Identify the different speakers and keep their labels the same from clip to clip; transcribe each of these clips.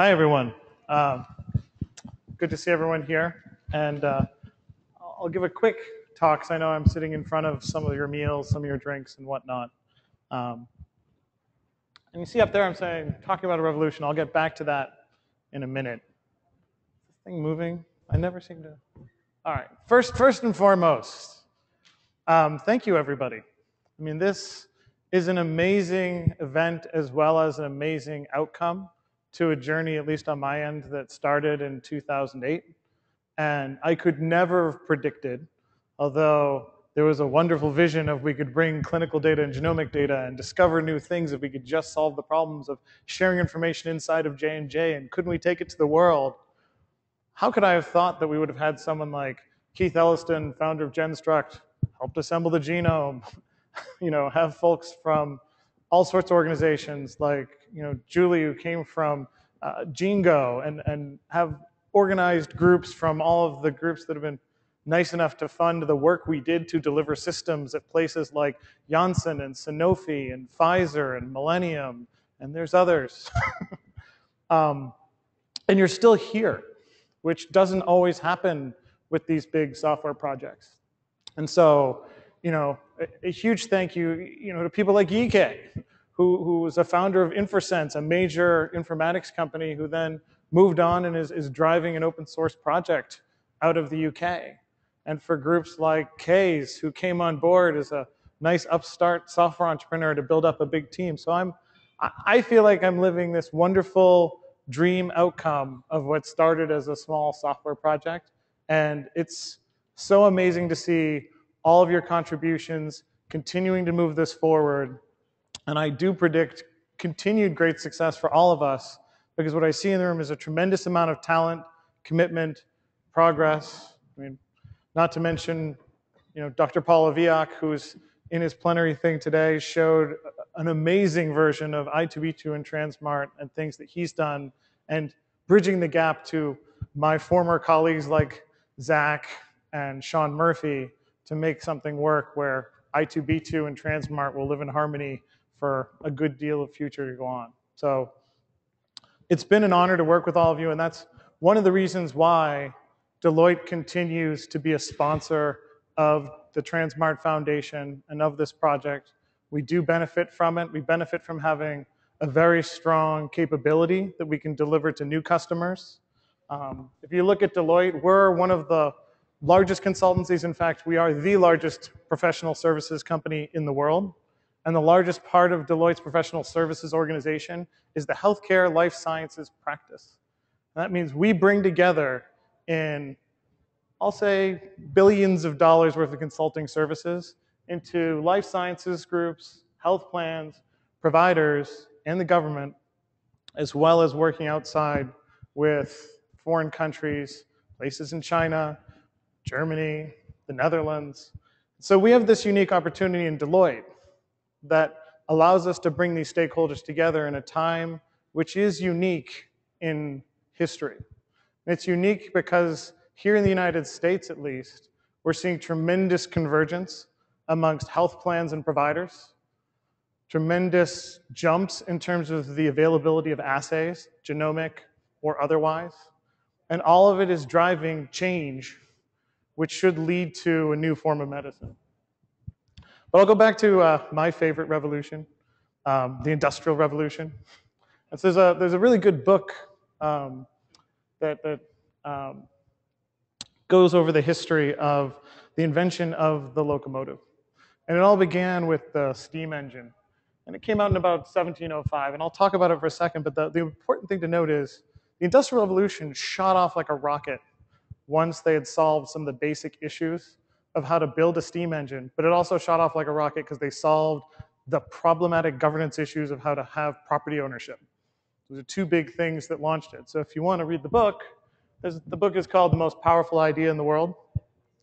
Speaker 1: Hi, everyone. Um, good to see everyone here. And uh, I'll give a quick talk because I know I'm sitting in front of some of your meals, some of your drinks, and whatnot. Um, and you see up there, I'm saying, talking about a revolution. I'll get back to that in a minute. Is this thing moving? I never seem to. All right. First, first and foremost, um, thank you, everybody. I mean, this is an amazing event as well as an amazing outcome to a journey, at least on my end, that started in 2008. And I could never have predicted, although there was a wonderful vision of we could bring clinical data and genomic data and discover new things if we could just solve the problems of sharing information inside of J&J and couldn't we take it to the world? How could I have thought that we would have had someone like Keith Elliston, founder of GenStruct, helped assemble the genome, you know, have folks from all sorts of organizations like, you know, Julie who came from uh, GeneGo and, and have organized groups from all of the groups that have been nice enough to fund the work we did to deliver systems at places like Janssen and Sanofi and Pfizer and Millennium, and there's others. um, and you're still here, which doesn't always happen with these big software projects. And so, you know, a, a huge thank you, you know, to people like Yike, who, who was a founder of InforSense, a major informatics company, who then moved on and is, is driving an open source project out of the UK. And for groups like Kees, who came on board as a nice upstart software entrepreneur to build up a big team. So I'm, I feel like I'm living this wonderful dream outcome of what started as a small software project. And it's so amazing to see all of your contributions continuing to move this forward. And I do predict continued great success for all of us because what I see in the room is a tremendous amount of talent, commitment, progress. I mean, not to mention, you know, Dr. Paul Avillach, who's in his plenary thing today, showed an amazing version of I2B2 and Transmart and things that he's done, and bridging the gap to my former colleagues like Zach and Shawn Murphy to make something work where I2B2 and Transmart will live in harmony for a good deal of future to go on. So it's been an honor to work with all of you, and that's one of the reasons why Deloitte continues to be a sponsor of the Transmart Foundation and of this project. We do benefit from it. We benefit from having a very strong capability that we can deliver to new customers. Um, if you look at Deloitte, we're one of the largest consultancies. In fact, we are the largest professional services company in the world. And the largest part of Deloitte's professional services organization is the healthcare life sciences practice. That means we bring together in, I'll say, billions of dollars worth of consulting services into life sciences groups, health plans, providers, and the government, as well as working outside with foreign countries, places in China, Germany, the Netherlands. So we have this unique opportunity in Deloitte that allows us to bring these stakeholders together in a time which is unique in history. It's unique because here in the United States, at least, we're seeing tremendous convergence amongst health plans and providers, tremendous jumps in terms of the availability of assays, genomic or otherwise, and all of it is driving change, which should lead to a new form of medicine. But I'll go back to uh, my favorite revolution, um, the Industrial Revolution. And so there's a, there's a really good book um, that, that um, goes over the history of the invention of the locomotive. And it all began with the steam engine. And it came out in about 1705. And I'll talk about it for a second, but the, the important thing to note is the Industrial Revolution shot off like a rocket once they had solved some of the basic issues of how to build a steam engine, but it also shot off like a rocket because they solved the problematic governance issues of how to have property ownership. Those are two big things that launched it. So if you want to read the book, the book is called The Most Powerful Idea in the World,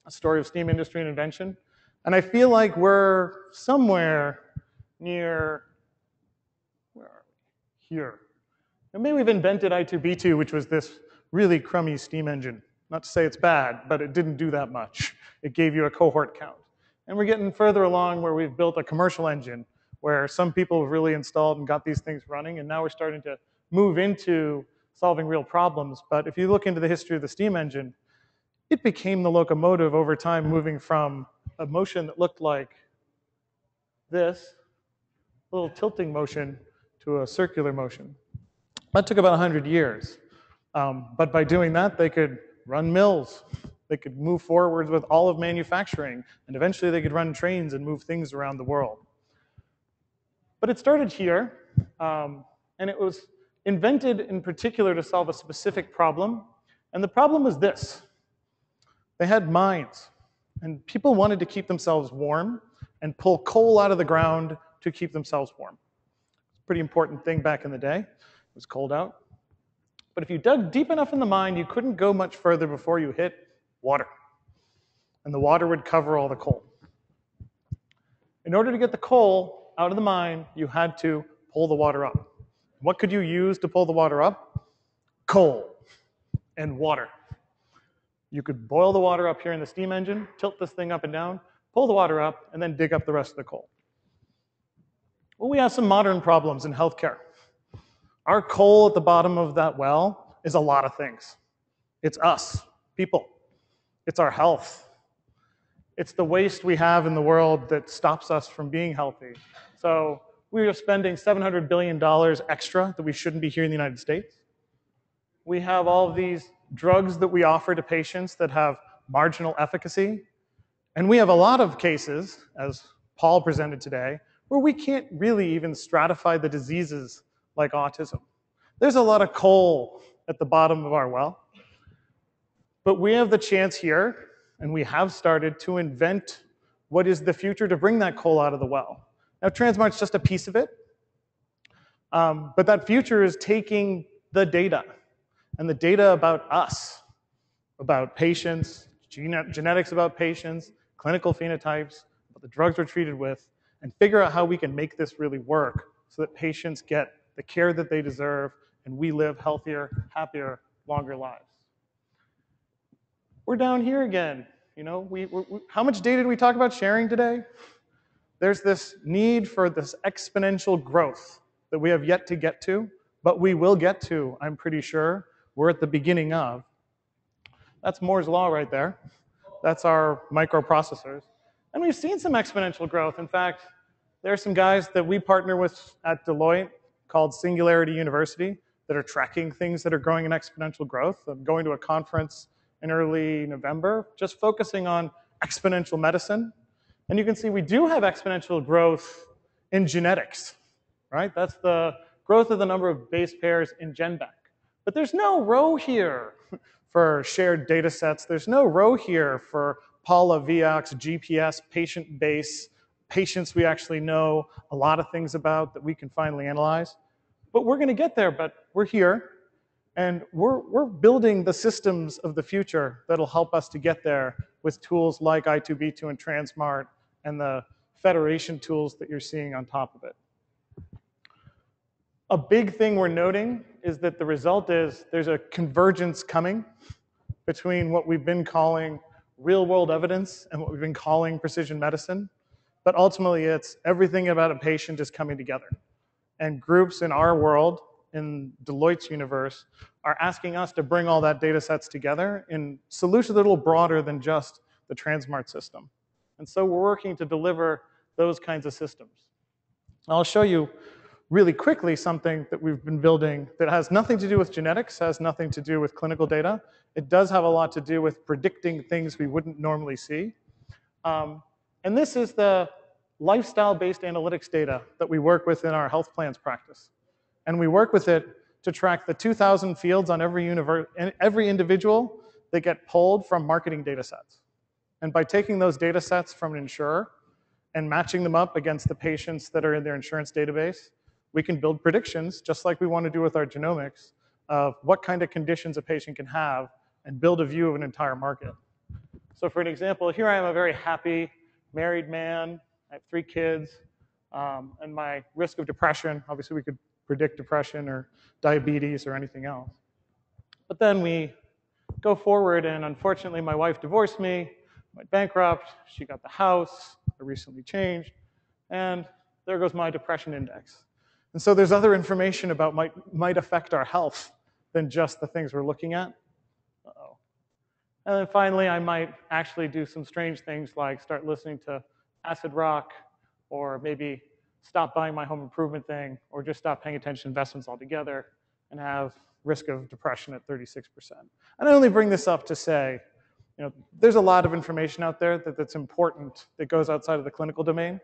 Speaker 1: a story of steam industry and invention. And I feel like we're somewhere near, where are we? Here. And maybe we've invented I2B2, which was this really crummy steam engine. Not to say it's bad, but it didn't do that much. It gave you a cohort count. And we're getting further along where we've built a commercial engine where some people have really installed and got these things running, and now we're starting to move into solving real problems. But if you look into the history of the steam engine, it became the locomotive over time, moving from a motion that looked like this, a little tilting motion, to a circular motion. That took about 100 years. Um, but by doing that, they could run mills. They could move forward with all of manufacturing, and eventually they could run trains and move things around the world. But it started here, um, and it was invented in particular to solve a specific problem. And the problem was this they had mines, and people wanted to keep themselves warm and pull coal out of the ground to keep themselves warm. It's a pretty important thing back in the day. It was cold out. But if you dug deep enough in the mine, you couldn't go much further before you hit water. And the water would cover all the coal. In order to get the coal out of the mine, you had to pull the water up. What could you use to pull the water up? Coal and water. You could boil the water up here in the steam engine, tilt this thing up and down, pull the water up, and then dig up the rest of the coal. Well, we have some modern problems in healthcare. Our coal at the bottom of that well is a lot of things. It's us, people. It's our health. It's the waste we have in the world that stops us from being healthy. So we are spending $700 billion extra that we shouldn't be here in the United States. We have all of these drugs that we offer to patients that have marginal efficacy. And we have a lot of cases, as Paul presented today, where we can't really even stratify the diseases like autism. There's a lot of coal at the bottom of our well. But we have the chance here, and we have started to invent what is the future to bring that coal out of the well. Now, Transmart's just a piece of it, um, but that future is taking the data and the data about us, about patients, gene genetics about patients, clinical phenotypes, what the drugs we're treated with, and figure out how we can make this really work so that patients get the care that they deserve, and we live healthier, happier, longer lives. We're down here again. You know, we, we, how much data did we talk about sharing today? There's this need for this exponential growth that we have yet to get to, but we will get to, I'm pretty sure. We're at the beginning of. That's Moore's Law right there. That's our microprocessors. And we've seen some exponential growth. In fact, there are some guys that we partner with at Deloitte called Singularity University that are tracking things that are growing in exponential growth. I'm going to a conference in early November just focusing on exponential medicine. And you can see we do have exponential growth in genetics, right? That's the growth of the number of base pairs in GenBank. But there's no row here for shared data sets. There's no row here for Paul Avillach's GPS patient base patients we actually know a lot of things about that we can finally analyze. But we're going to get there, but we're here. And we're, we're building the systems of the future that'll help us to get there with tools like I2B2 and Transmart and the federation tools that you're seeing on top of it. A big thing we're noting is that the result is there's a convergence coming between what we've been calling real world evidence and what we've been calling precision medicine. But ultimately, it's everything about a patient is coming together. And groups in our world, in Deloitte's universe, are asking us to bring all that data sets together in solutions that are a little broader than just the Transmart system. And so we're working to deliver those kinds of systems. I'll show you really quickly something that we've been building that has nothing to do with genetics, has nothing to do with clinical data. It does have a lot to do with predicting things we wouldn't normally see. Um, and this is the lifestyle-based analytics data that we work with in our health plans practice. And we work with it to track the 2,000 fields on every, every individual that get pulled from marketing data sets. And by taking those data sets from an insurer and matching them up against the patients that are in their insurance database, we can build predictions, just like we want to do with our genomics, of what kind of conditions a patient can have and build a view of an entire market. So for an example, here I am a very happy married man. I have three kids. Um, and my risk of depression, obviously we could predict depression or diabetes or anything else. But then we go forward, and unfortunately, my wife divorced me, went bankrupt, she got the house, I recently changed, and there goes my depression index. And so there's other information about might, might affect our health than just the things we're looking at. And then finally, I might actually do some strange things like start listening to acid rock or maybe stop buying my home improvement thing or just stop paying attention to investments altogether and have risk of depression at 36%. And I only bring this up to say, you know, there's a lot of information out there that, that's important that goes outside of the clinical domain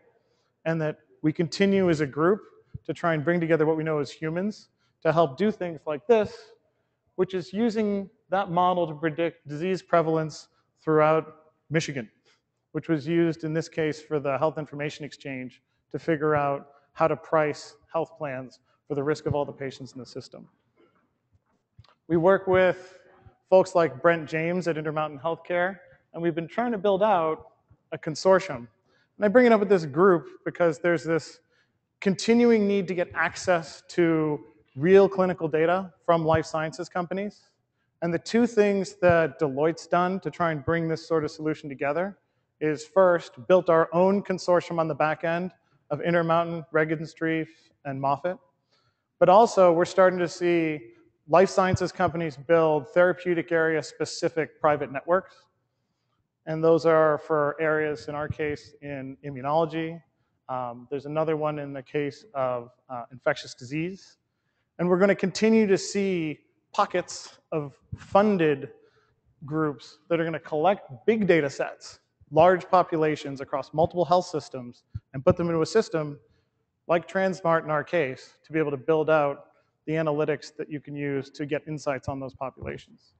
Speaker 1: and that we continue as a group to try and bring together what we know as humans to help do things like this, which is using that model to predict disease prevalence throughout Michigan, which was used in this case for the Health Information Exchange to figure out how to price health plans for the risk of all the patients in the system. We work with folks like Brent James at Intermountain Healthcare, and we've been trying to build out a consortium. And I bring it up with this group because there's this continuing need to get access to real clinical data from life sciences companies. And the two things that Deloitte's done to try and bring this sort of solution together is first, built our own consortium on the back end of Intermountain, Regenstrief, and Moffitt. But also, we're starting to see life sciences companies build therapeutic area specific private networks. And those are for areas, in our case, in immunology. Um, there's another one in the case of uh, infectious disease. And we're going to continue to see pockets of funded groups that are going to collect big data sets, large populations across multiple health systems, and put them into a system like Transmart in our case to be able to build out the analytics that you can use to get insights on those populations.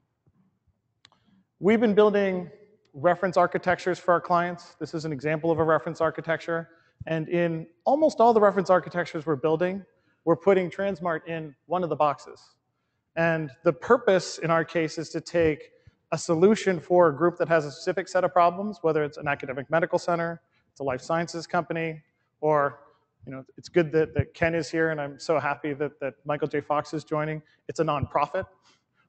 Speaker 1: We've been building reference architectures for our clients. This is an example of a reference architecture. And in almost all the reference architectures we're building, we're putting Transmart in one of the boxes. And the purpose in our case is to take a solution for a group that has a specific set of problems, whether it's an academic medical center, it's a life sciences company, or you know, it's good that, that Ken is here, and I'm so happy that, that Michael J. Fox is joining. It's a nonprofit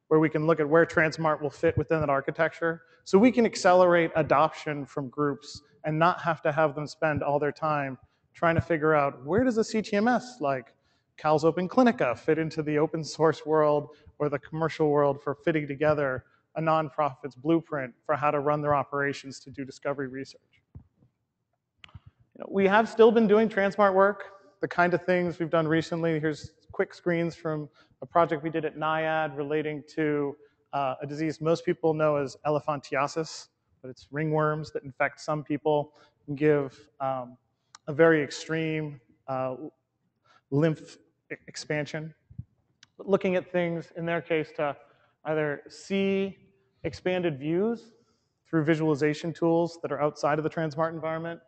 Speaker 1: where we can look at where Transmart will fit within that architecture. So we can accelerate adoption from groups and not have to have them spend all their time trying to figure out where does a CTMS like Cal's Open Clinica fit into the open source world or the commercial world for fitting together a nonprofit's blueprint for how to run their operations to do discovery research. You know, we have still been doing Transmart work, the kind of things we've done recently. Here's quick screens from a project we did at NIAID relating to uh, a disease most people know as elephantiasis, but it's ringworms that infect some people and give um, a very extreme uh, lymph expansion. But looking at things, in their case, to either see expanded views through visualization tools that are outside of the Transmart environment,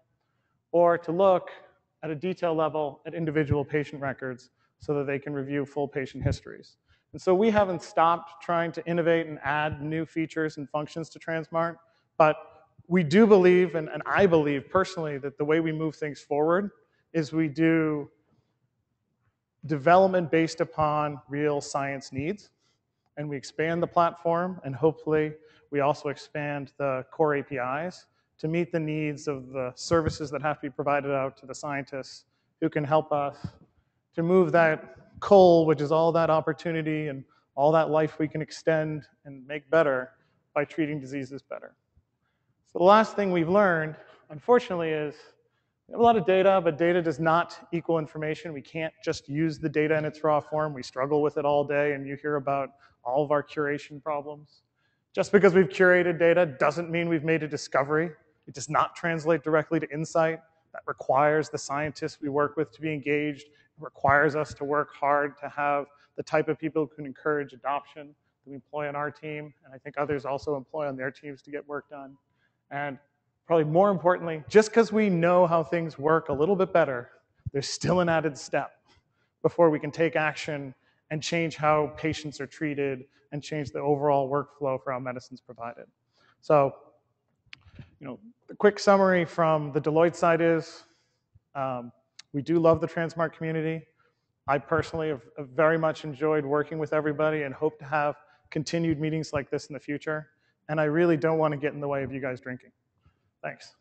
Speaker 1: or to look at a detail level at individual patient records so that they can review full patient histories. And so we haven't stopped trying to innovate and add new features and functions to Transmart, but we do believe, and, and I believe personally, that the way we move things forward is we do development based upon real science needs, and we expand the platform, and hopefully we also expand the core APIs to meet the needs of the services that have to be provided out to the scientists who can help us to move that coal, which is all that opportunity and all that life we can extend and make better by treating diseases better. So the last thing we've learned, unfortunately, is we have a lot of data, but data does not equal information. We can't just use the data in its raw form. We struggle with it all day, and you hear about all of our curation problems. Just because we've curated data doesn't mean we've made a discovery. It does not translate directly to insight. That requires the scientists we work with to be engaged. It requires us to work hard to have the type of people who can encourage adoption that we employ on our team, and I think others also employ on their teams to get work done. And probably more importantly, just because we know how things work a little bit better, there's still an added step before we can take action and change how patients are treated and change the overall workflow for how medicine's provided. So you know, the quick summary from the Deloitte side is um, we do love the Transmart community. I personally have very much enjoyed working with everybody and hope to have continued meetings like this in the future. And I really don't want to get in the way of you guys drinking. Thanks.